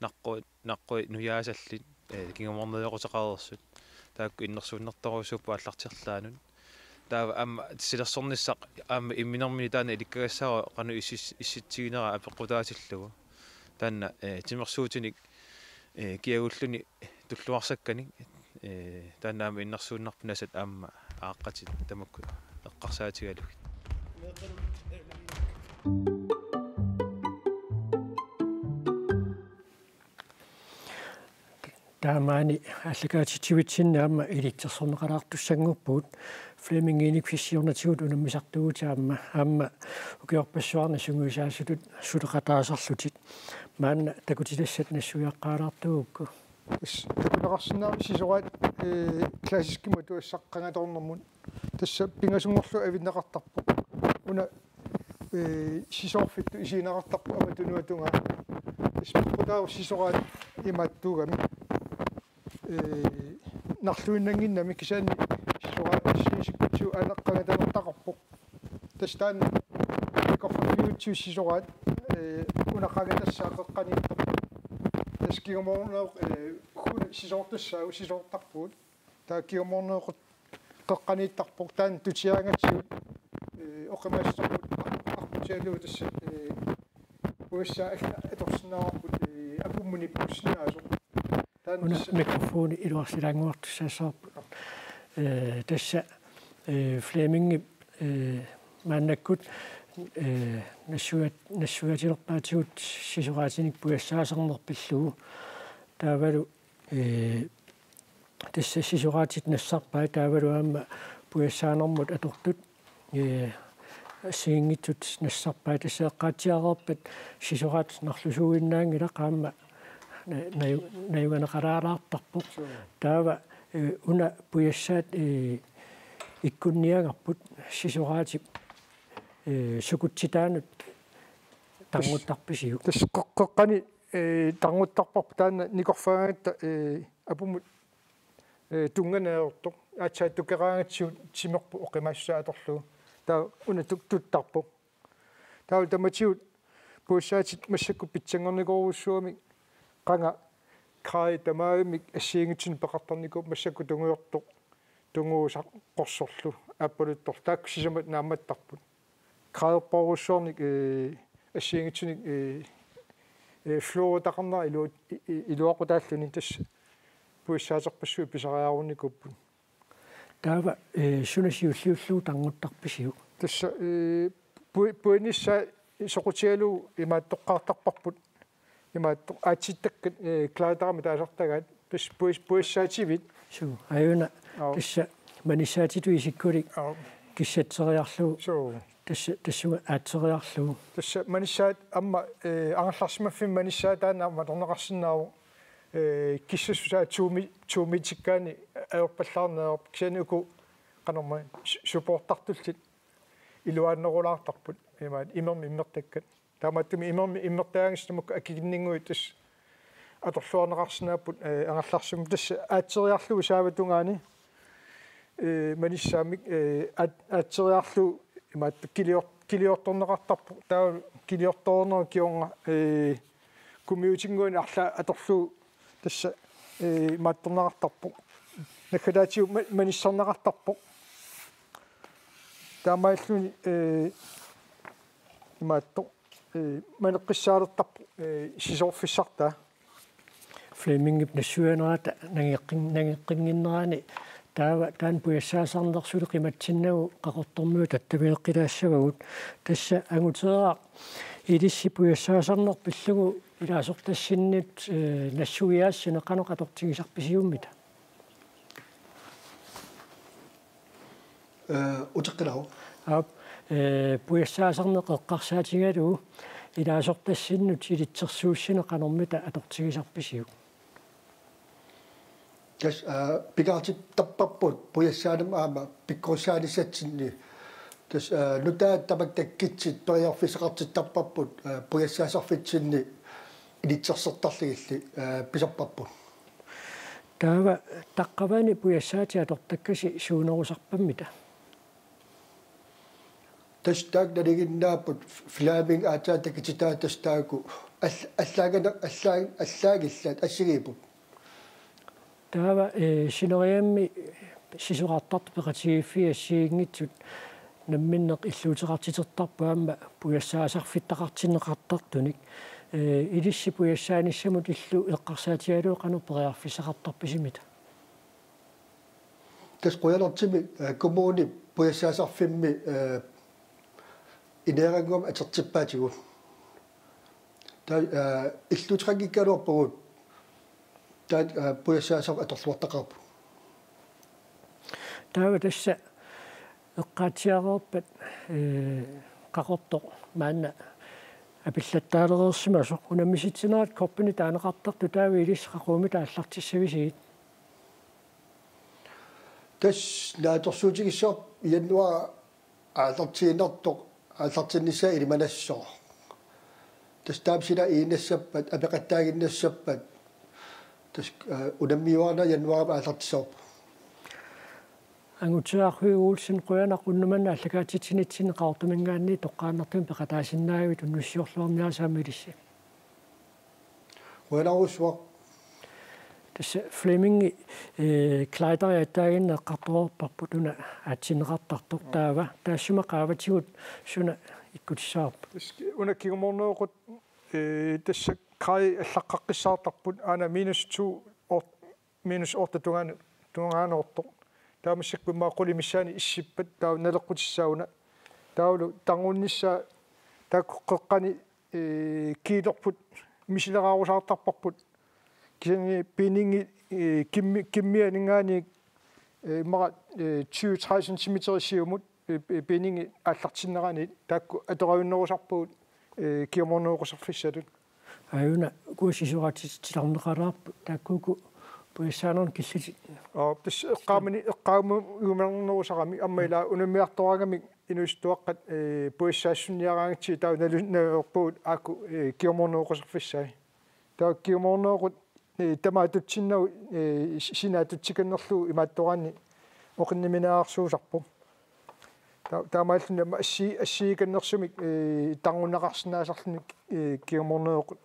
наққуи наққуи нуяасаллит э кингаморнеёқусеқарерсут таакку иннерсууннарторуйуссууппу аллартирлаанун таава амма силерсорниссақ аама имминермини таана иликкагассаро қану исис исситсигинера апеққутаасиллугу таанна э тимерсуутиник э киагуллуни туллуарсакканик э тааннаама иннерсууннарпунасат аама ааққати тамакку эққарсаатигалугит таамаани аллагаатитсивитсиннаама илитсерсорнеқалаартуссангуппут флемингиник фиссиорнатигут унаммисартугутаама аама укиорпассуарна сунгуисаасутут сулеқатаасарлутит маанна такутилассат нассуяққаалаартугукку тас такулеқарсинаами сисораат э классискима туассаққангаторнэрмун тасса пингасунгорлу авиннеқартарпу уна э сисорфитту исинеқартарпу аматунуатунга. Испутаа сисораат иматтугами нарлуиннангиннами кисаани сора сисиккутсу алеққагатанертақарпоқ тастаан коффиутсу сисораат э унаққагатассаақеққаниттоқ таскигоморнеоқ э хуна сисортассаагу сисортарпуут таа кигоморнеоқ қеққаниттарпоқ таан тутиаангатсуут э оқимаассорпут арпутиалуу тасса э уисса аторсинаарпут э апуммуни пуссинаасоқ una mikrofoni iluarsilangortussaasorput э тасса э флеминги э маннаккут э нассуат нассуатилерпаатигут сисораатиник пуяссаасернерпиллугу таавалу э тасса сисораатит нассарпаа таавалу аама пуяссаанермут атортут э сиингитсут нассарпаа тассаэккаатиарерпат сисораат нарлусуиннаангила qaamma наюганеқараалаартарпоқ таава уна пуяссаат иккунниагарпут сисораатип э сукутситаанут тангуттарписиу. Тас қоққани э тангуттарпарпу таана никорфаагатта э апумут э тунганаерто аачаа тукераангатсуут симерпу оқимаассааторлугу таа уна туттарпу таа таматиут пуассаатит массакку питсангорникоруссуами qanga kai tamaamik ассиингитсин пеқартарникуп массакку тунгуйортоқ тунгуусақ қорсорлу аппалуттор тааккусисамат нааматтарпут краерпоруссуорник э ассиингитсиник э э флоо тақарнаа илу илуақутааллуни тасса пуиссаасерпассуу писариаарунникуппут таава э сунасиуллиуллуу тангуттарписиу тасса э пуинисса соқутиалу имааттоққартарпарпут имаатту аатситтаккат клаатарами таасартагаат пис пуис пуиссаативит су аюна тисса манисаатиту исиккулик киссатсериарлу тасса тассуга аатсериарлу тасса манисаат амма э ангерларсимаффин манисаатаана амма торнеқарсинааву э киссасусаа туми тумитиккаани аерпаллаарнеерп кисануку канорма суппорттартуллит илуааннерулаартарпут имаат имерми иммертаккат тааматтуми имерми иммертаагистамук акигиннингуит тас аторлуарнеқарсинааппут ангерларсум тасса аатсериарлугу сааватунгаани э маниссаамик э аатсериарлу имаат килиор килиорторнеқартарпу таа килиорторнер кионга э коммьютингуин арла аторлу тасса э маатторнеқартарпу наккалаатиу маниссарнеқартарпу таамааллуни э имаатто манеққиссаалертарпу сисорфиссарта флемингип нассуанерата нагеққин нагеққингиннерани таава таан пуяссаасарнерсуле qimатсиннагу qaqortormuu tattavileqqilaassavagут тасса агутераа илисси пуяссаасарнер пиллугу илаасортассиннит нассугиаассина qano qatortigисарписиуммита э утеққилау ап э пуяссаасарнеқ эққарсаатигалу илаасортассиннут илитсерсууссина qanормита атортигисарписиук тас пигаати таппаппут пуяссаанам аама пиккорсаанисатсинни тас нутаа тамак таккитсит периарфисеқартит таппаппут пуяссаасарфитсинни илитсерсертарлигилли писарпаппут таава таққавани пуяссаати атортаккаси суунерусарпаммита тас таак налигиннааппут фламинг аатаа такититаа тас тааку аллаагана аллаа аллаагиллаат ассигиипут таава э синериамми сисуqartart peqatigiffia assiingitsut намминнеқ иллуутеқартитертарпаама пуяссаасарфиттақартиннеқартартуник э илисси пуяссааниссамут иллу эққарсаатигалуу қану периарфисақартарписимита тас қуялартими коммуни пуяссаасарфимми э инерангом атертиппаатигу. Та иллуутеқангиккалуарпагут таат пуяссаасар аторлуартақарпу таава тасса эққаатиареерпат э қақорто маанна. Апиллаттаалерерсима соқ унаммиситсинаат корпини таанеқартарту таава илис қақуми тааллартиссависигит. Тас нааторсуутигиссоо ианнуа аалартиинертоқ аалартиннисаа илиманассоо тас таапсила ииннассаппат апеқаттаагиннассаппат тас унаммиуарна януарама алартисоо ангутсуархуигуулсин қуянаққуннуманна аллагаатитсинитсини qaartumingaanni тоққааннартун пеқатаасиннаавит уннуссиорлуарниасаамилисси қуянарусуа тасса флеминги э клайдериаттаагинна эққарторпарпут аатсинеқартартур таава таассума қааватигут суна иккутиссаарп уна кигуморнеоқут э тасса край аллаққаққиссаартарпут ана минус 2 минус 8 тунгаан тунгаанеорто таамассаккумаа қулимиссаани иссиппат таа налеққутиссауна таулу тангууннissaа тааккоққани э киилерпут мисилераарусаартарпарпут кисани пининги кимми киммианингаани э мара 20 30 см сиумут пининги аллартиннераани таакку аторавиннерусарпуут э киоморнеоқусарфиссалут аюна куусисуратитиларнеқалаарпу тааккуку пуиссаанерн киллити аа тас эққаамани эққааму юмернерусарами аммаила унаммиарторагами инуистуаққат э пуиссаассунниараангти таа налуннаерпуут аку киоморнеоқусарфиссай таа киоморнеоқут э тамаатутсиннау э синаатутсиканнерлу имааттораани оқинниминаарсуусарпу таамааллуна асси ассииканнерсумик э тангуннақарсинаасарлуник э киоморнеоқут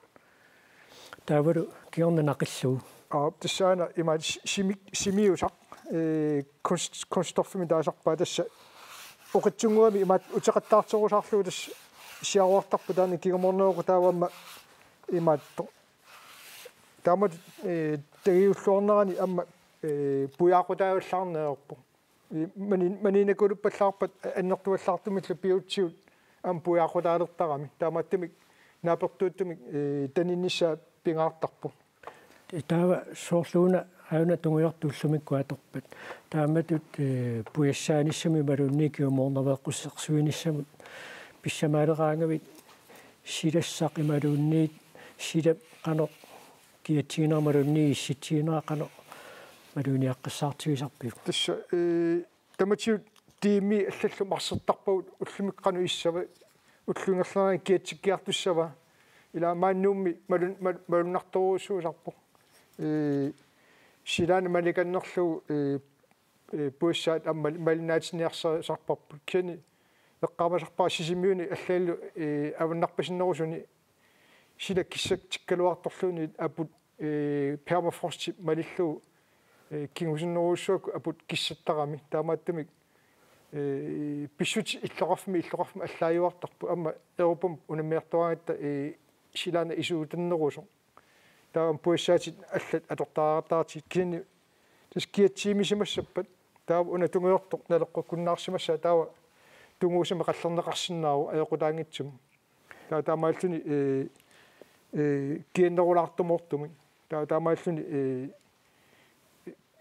таавару киорнанақиллуу аа тассаана има сими симиусақ э конст констторфими таасарпаа тасса оқитсунгуами имаат утеқаттаартерусаарлуу тасса сиаруартарпу таани кигоморнеоқу таавамма имаатто таамат э тагиуллуорнерани амма э пуяақутааваллаарнеерпу мани манинакулуппаллаарпат аннертуаллаартумилла пиутсиут ам пуяақутаалертарами тааматтумик наапертууттумик э таниннissaа пингаартарпу таава соорлууна аюна тунгуйортуллумикку аторпат тааматут пуяссааниссами малунникиумоорнавеэккуссерсуиниссамут писсамаалераангавит. Силассақ ималуунниит сила қано киатсигинаа малунни исситсигинаа қано малуниаққиссаартигисарпиу тасса э таматиут тими аллаллу марсертарпагут уллумиккану иссава уллунгерлераа киатсиккиартуссава. Ила мааннуумми малун малуннарторуусуусарпо э силаана маликаннерлу э пуиссаат амма малинаатиниарсарпарпу кини эққамасарпаа сисимиуни аллааллу э аваннарпасиннерусуни сила киссак тиккалуарторлуни апут э пермафрости малиллу э кингусиннеруссуаку апут киссаттарами таамааттамик э писсути иллоқарфми иллоқарфми аллааюартарпу амма европам унаммиартуагатта э силаана исуутаннерусо таам пуиссаатит аллат атортааратаартит кини. Тас киатсиимисимассаппат таава уна тунгуйортоқ налеққу куннаарсимасса таава тунгуусама қаллернеқарсинааву аёқулаангитсум таа таамааллуни э э киеннерулаартумортуми таа таамааллуни э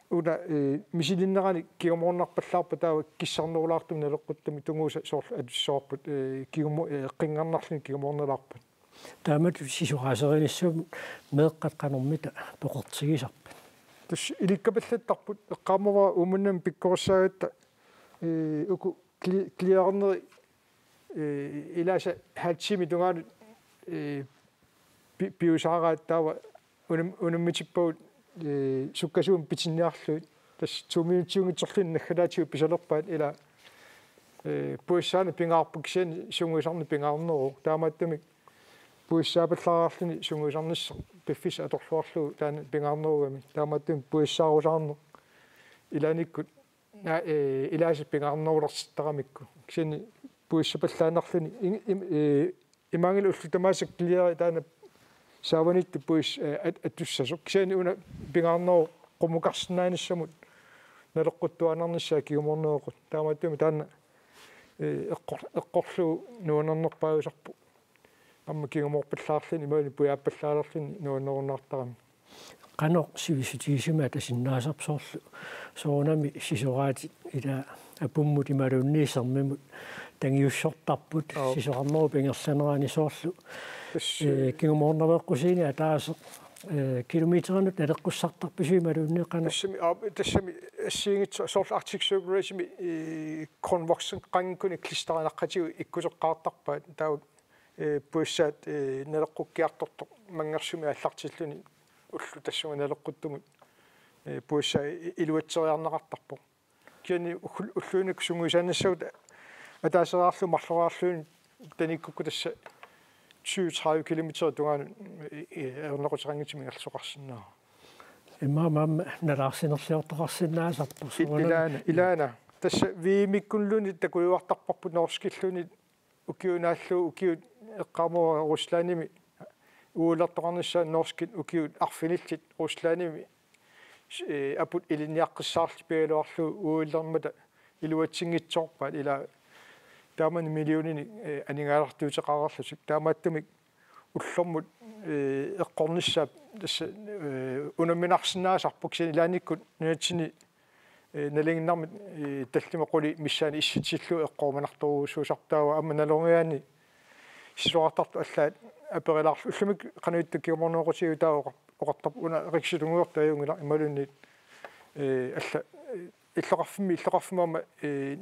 уна э мисилиннерани кигоморнарпаллаарпа таава киссарнерулаартум налеққуттами тунгууса соорлу атуссоорпут э кигомо эққингарнарлуни кигоморнелаарпат таамат сисураасеринissum меэққаққанэрмита тоқортигисарпат тус иликкапаллаттарпут эққаамава умуннам пиккориссаагатта э уку клиарнери э илааса хатсими тунгаанут э биусаагааттаава унам унаммитиппагут э суккасуум питинниарлуит тас тумиутиунгитсорлун нахалаатиу писалерпаат ила э пуиссаана пингаарпуксиани сунгуисарни пингаарнеру. Таамааттамик пуиссаапаллаараарлуни сунгуисарнисса пиффис аторлуарлу таана пингаарнеругами таамааттам пуиссаарусаарнер илааниккут на э илааси пингаарнерулерситтарамикку кисини пуиссапаллаанерлуни э имангил уллу тамаасак клиари таана сааванитту пуис аттуссасо кисани уна пингаарнеру qumukarsinaanissamut налеққуттуанарниссаа кигуморнеоқут таамааттуми таана э эққор эққорлу нуанернерпаусарпу амма кигуморпаллаарлини имаани пуяаппаллаалерлини нуаннеруннаартарами qano sivisutiisima tasinnaasarpsoorlu soonami sisораати ила апуммут ималуунниисэрмимут тангиуссортарпут сисоқарнеру пингерланераани соорлу э кигуморнавеққусиини атаасеқ э километернут налеққуссартарписуималуунни қана тассами аа тассами ассиингит соорлу артик сюргресими э конвоксен қангкуни клистеранаққатигу иккусеққаартарпаат таа э пуссаат э налеққуккиарторто мангерсуми аллартиллуни уллу тассуга налеққуттумут э пуусса илуатсериарнеқартарпо киани уллуунак сунгуисаанассагут атаасераарлу марлораарлуун таниккукку тасса 20-30 км тунгаан эрнеқутеқангитими алсоқарсинаа имма мам налаарсинерлиортоқарсинаасарпу илаана илаана тасса виимиккунлуни такуюартарпарпу норскиллуни укиунааллу укиут эққамуа руслааними уулертоқарнissaа норскит укиут арфиниллит руслааними апут илиниаққиссаарлу пигалуарлу уиллермата илуатсингитсоорпаат ила таамани миллионини анигаалартуутеқарерлусик таамааттумик уллэрмут эққорниссаап тасса унамминарсинаасарпук сини лааниккут нуатсини налингиннармит таллима қули миссаани исситсиллу эққорманарторуусуусартаава амма налонгиаани сисуартарту аллаат аперилаарлу уллумик кануиттуккиуморнуоқутигу таава оқартар уна риксилунгуорта аюнгила ималунни э алла иллоқарфимми иллоқарфимаама э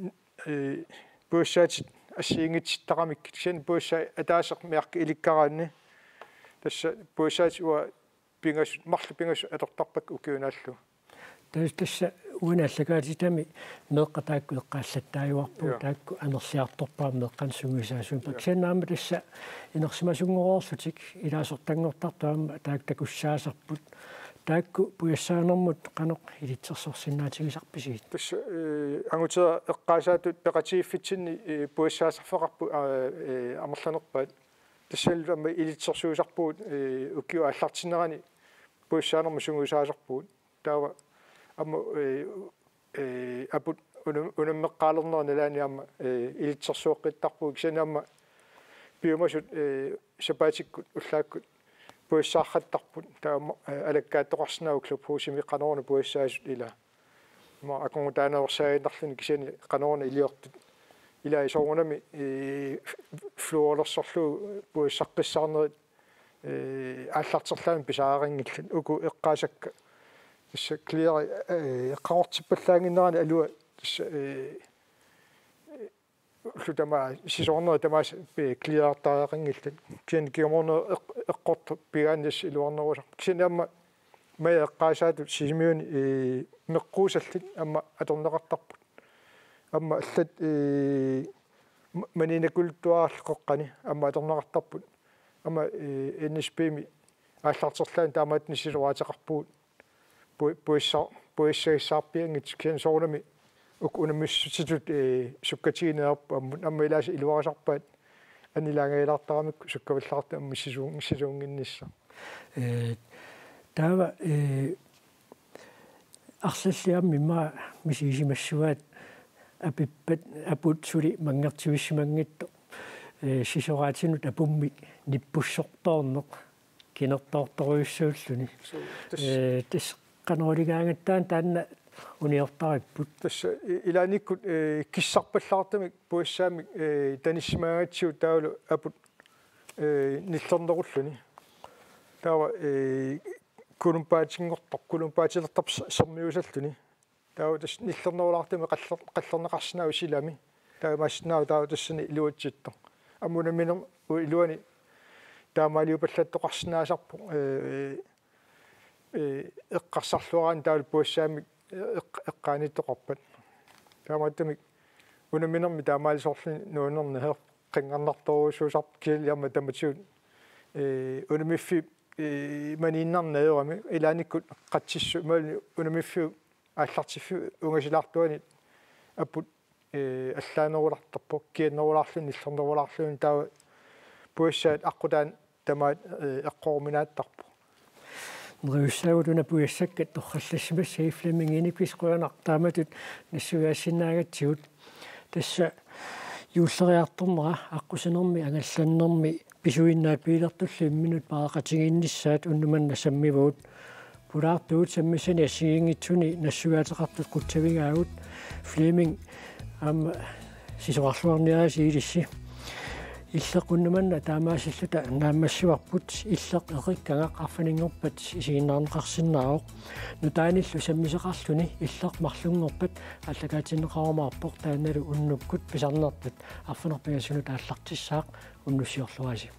э буссаатит ассиингитситтарамик син бусса атаасеқ миарки иликкараанни. Тасса буссаати уа пингас марлу пингас атортарпак укиунааллу. Тас тасса уинааллагаатитами меэкъатаакку эққааллаттааюарпу таакку анерлиарторпаа меэкъан сунгисаасуун паксинаама тасса инерсимасунгороорлутик илаасортангортартаама таак такуссаасарпут таакку пуяссаанермут канеқ илитсерсорсинаатигисарписиит тасса ангута эққаасаатут пеқатииффитсинни пуяссаасарфеқарпу амерланерпаат тассаллама илитсерсуусарпуут уккиу аллартинерани пуяссаанерму сунгуисаасарпуут таава амма э апут унаммеққаалернера налаани э илитсерсуоққиттарпуг санаама пиумасут э сапаатиккут уллааккут пуиссаархаттарпут таама алаккааттоқарснаа клубхуусими қанорна пуиссаасут ила. Ма аконгу таанерсаагиннарлуни кисани қанорна илиортут. Ила исоорнами э флуорерсорлу пуиссаққиссаарнерит э ааллартерлаами писаарингиллан уку эққаасакка тасса клиари эққаортиппаллаангиннерани алуа тасса э лутама сисорнер тамаас пи клиартаарингиллат киан киоморнер эққорт пигааннас илуарнерусар кисинаама мая эққаасаату сисимиуни э меққуусаллит амма аторнеқартарпут амма аллат э манинакултуаарлеқоққани амма аторнеқартарпут амма э НСП-ми ааллартерлаан таамаатни силуаатеқарпуут puissa puissaissаарpiangit kian soornami uk unamissutitut e sukkatigineerpa amma ilaas iluarasarpaat anilangailartaramik sukkavallarte ammissisuung sisuunginnissa э таава э арллиамми ма мисисимассуаат апиппат апут сули мангертивиссимангитто э сисораатинут апумми ниппуссорторнеқ кинертоорторуйуссууллуни э тас тасса илааниккут э киссарпаллаартамик пуассаамик э таниссимаагатсиу таулу апут э ниллернеруллуни таава э кулумпаатингортор кулумпаатилертарп сэрмиусаллуни таава тас ниллернерулаартами қаллер қаллернеқарсинаа усилами таава массинаа таава тассани илуатситтор аммунаминер илуани таамаалиупаллаттоқарсинаасарпу э э эққарсарлуараан таул пуассаамик эққааниттоқарпат таамааттамик унаминерми таамаалисорлни нуунерни хеэ қингарнарторуусуусар киалиарма таматсуут э унамиффи э манииннарнаерами илааниккут қатсиссу маали унамиффи ааллартиффи унгасилаартуани. Аппут э аллаанерулартарпо кианнерулаарлун иллернерулаарлун таа пуассаат аққутаан тамаат эққоорминааттарпо нриуссаагутуна пуяссаккат торраллассима сейфлемингини писқуянартааматут нассуяассинаагатсигут тасса юуллериарторнера аққусинерми ангалланнерми писуиннаа пилертулли минут паақатигиинниссаат уннуманна саммивуут пулаартуут саммисани ассигингитсуни нассугаатеқартут қутсавигаагут флеминг ам сисоқарлуарниаа сиилисси иллеқуннуманна таамаасиллута наамассуарпут иллеқ эқиккага қарфанингорпат исигиннаарнеқарсинааоқ нутааниллу саммисеқарлуни иллеқ марлунгорпат аллагаатиннеқарамаарпоқ тааналу уннуккут писарнертут арфанерпигасуну тааллартиссаақ уннуссиорлуаси